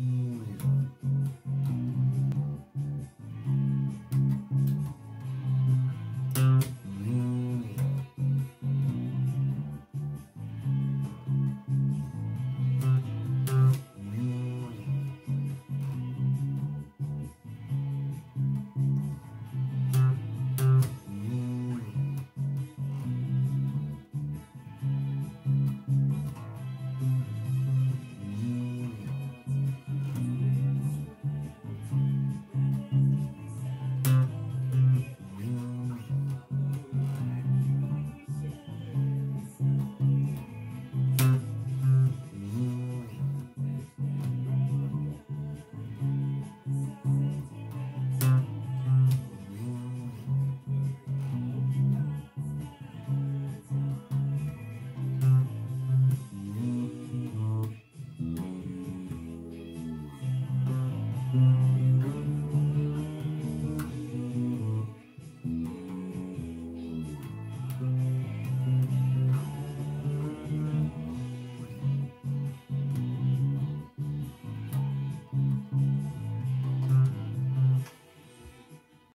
Mm-hmm. Mm-hmm.